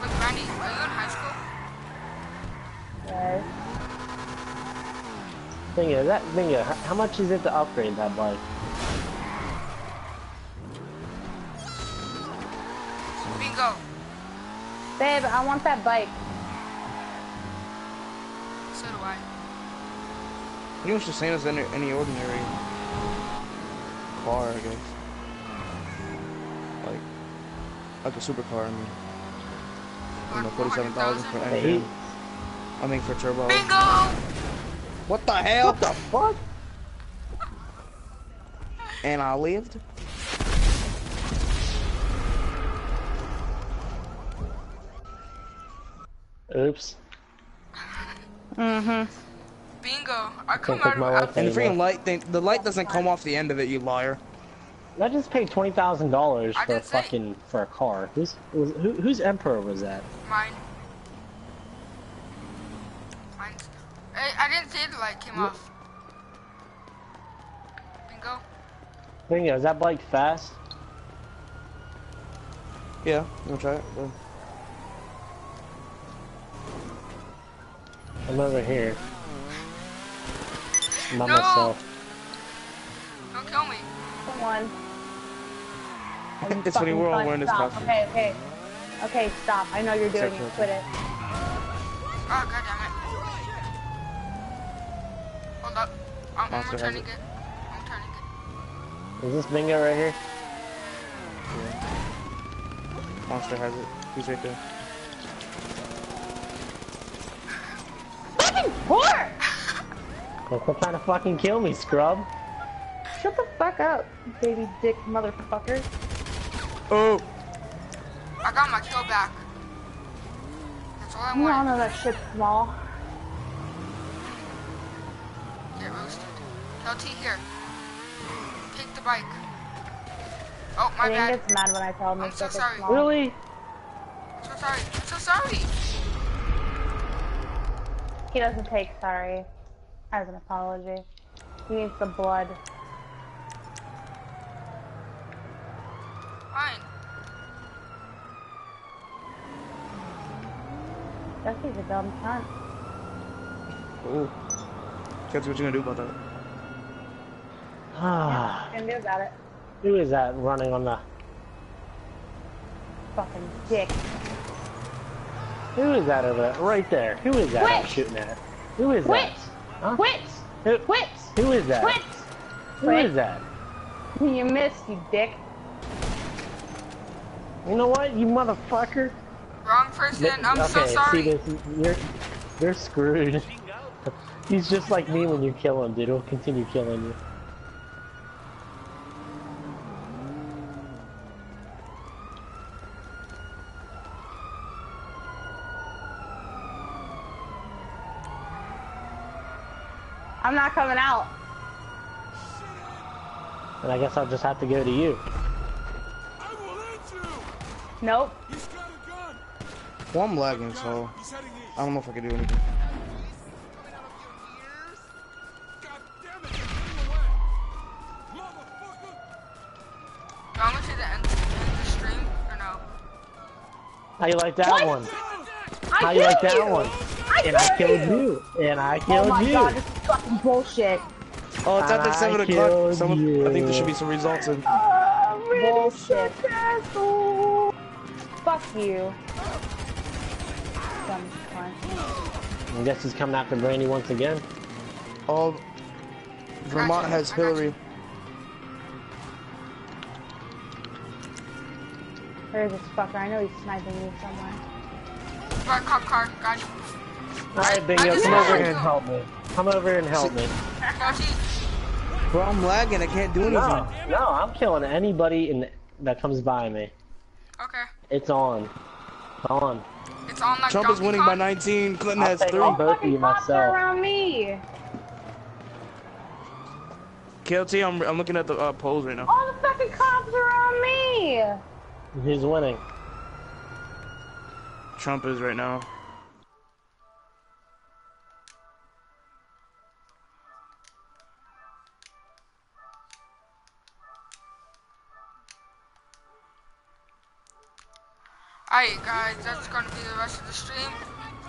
Speaker 3: Wait, Brandy, are you in high school?
Speaker 2: Yes.
Speaker 1: Bingo, that Bingo, h- how much is it to upgrade that bike?
Speaker 3: Bingo.
Speaker 2: Babe, I want that bike.
Speaker 3: So do I.
Speaker 6: Pretty much the same as any, any ordinary car, I guess. Like, like a supercar, I mean. You know, 47,000 for engine. I mean, for turbo.
Speaker 3: Bingo!
Speaker 6: What the hell?
Speaker 1: what the fuck?
Speaker 6: And I lived?
Speaker 1: Oops.
Speaker 2: Mm-hmm.
Speaker 3: Bingo. I come
Speaker 1: Can't take
Speaker 3: out
Speaker 1: my life
Speaker 3: out-
Speaker 6: And the freaking light thing, the light doesn't come off the end of it, you liar.
Speaker 1: I just paid twenty thousand dollars for a
Speaker 3: didn't say-
Speaker 1: fucking for a car. Who's was, who, whose emperor was that?
Speaker 3: mine. Mine's. Hey, I didn't say the light came off. Bingo.
Speaker 1: Bingo, is that bike fast?
Speaker 6: Yeah, you wanna try it? Go.
Speaker 1: I'm over here. Not
Speaker 3: No!
Speaker 1: myself.
Speaker 3: Don't kill me.
Speaker 2: Someone.
Speaker 6: It's funny, we're all wearing this costume.
Speaker 2: Okay, okay. Okay, stop. I know you're doing it.
Speaker 6: for-
Speaker 2: Quit it.
Speaker 3: Oh, god damn it. Hold up. I'm, I'm
Speaker 6: Monster has it.
Speaker 3: it. I'm returning it.
Speaker 1: Is this Bingo right here? Yeah.
Speaker 6: Monster has it. He's right there.
Speaker 2: Fucking whore!
Speaker 1: Well, quit trying to fucking kill me, scrub.
Speaker 2: Shut the fuck up, baby dick motherfucker.
Speaker 6: Oh!
Speaker 3: I got my kill back. That's all I want.
Speaker 2: You all
Speaker 3: wanted.
Speaker 2: know that shit's small.
Speaker 3: Get roasted. LT here. Take the bike. Oh, my
Speaker 2: I think
Speaker 3: bad.
Speaker 2: it's mad when I tell him
Speaker 3: I'm
Speaker 2: it's
Speaker 3: so
Speaker 2: like
Speaker 3: sorry.
Speaker 2: small.
Speaker 1: Really?
Speaker 3: I'm so sorry. I'm so sorry.
Speaker 2: He doesn't take sorry as an apology. He needs the blood.
Speaker 3: Fine.
Speaker 2: Jesse's a dumb cunt.
Speaker 6: Oh. Guess what you gonna do about that?
Speaker 1: Ah,
Speaker 2: What can do about it?
Speaker 1: who is that running on the?
Speaker 2: Fucking dick.
Speaker 1: Who is that over there? Right there. Who is that I'm shooting at? Who is
Speaker 2: Quit!
Speaker 1: that? Huh?
Speaker 2: Quit!
Speaker 1: Who,
Speaker 2: Quit!
Speaker 1: who is that?
Speaker 2: Quit!
Speaker 1: Who
Speaker 2: Quit.
Speaker 1: is that?
Speaker 2: You missed, you dick.
Speaker 1: You know what, you motherfucker?
Speaker 3: Wrong person. I'm so
Speaker 1: okay,
Speaker 3: sorry.
Speaker 1: see this, you're, you're screwed. <laughs> He's just like me when you kill him, dude. He'll continue killing you.
Speaker 2: I'm not coming out.
Speaker 1: And I guess I'll just have to go to you.
Speaker 2: Nope.
Speaker 6: Well, I'm lagging, so I don't know if I can do anything.
Speaker 3: Do I want to the end, end the stream or no?
Speaker 1: How you like that
Speaker 2: What?
Speaker 1: one?
Speaker 2: I
Speaker 1: How you like that
Speaker 2: you.
Speaker 1: one?
Speaker 2: I
Speaker 1: And I
Speaker 2: killed
Speaker 1: killed you. And I killed you.
Speaker 2: Oh
Speaker 1: killed
Speaker 2: my
Speaker 1: you.
Speaker 2: god, this is fucking bullshit.
Speaker 6: Oh, it's after
Speaker 1: I
Speaker 6: seven o'clock. Someone, I think there should be some results in.
Speaker 2: Bullshit. Fuck you. Dumb cunt.
Speaker 1: I guess he's coming after Brandy once again.
Speaker 6: Oh, Vermont
Speaker 3: Gotcha,
Speaker 6: has
Speaker 3: I got you.
Speaker 6: Hillary.
Speaker 2: Where's this fucker? I know he's sniping me somewhere.
Speaker 3: Right, cop car. Got you.
Speaker 1: Alright,
Speaker 3: I
Speaker 1: Bingo, come over here and help me. Come over here and help me.
Speaker 3: Got you.
Speaker 6: Bro, I'm lagging. I can't do anything.
Speaker 1: No, no, I'm killing anybody in, that comes by me.
Speaker 3: Okay.
Speaker 1: It's on. On.
Speaker 3: It's on like
Speaker 6: Trump is winning
Speaker 3: Kong.
Speaker 6: by 19. Clinton
Speaker 1: I'll
Speaker 6: has
Speaker 1: take
Speaker 6: three.
Speaker 1: all both of you
Speaker 2: Fucking cops
Speaker 1: myself.
Speaker 2: around me.
Speaker 6: KLT, I'm, I'm looking at the uh, polls right now.
Speaker 2: All the fucking cops are around me.
Speaker 1: Who's winning?
Speaker 6: Trump is right now.
Speaker 3: Alright guys, that's gonna be the rest of the stream.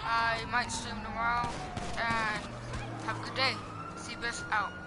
Speaker 3: I might stream tomorrow and have a good day. See you out.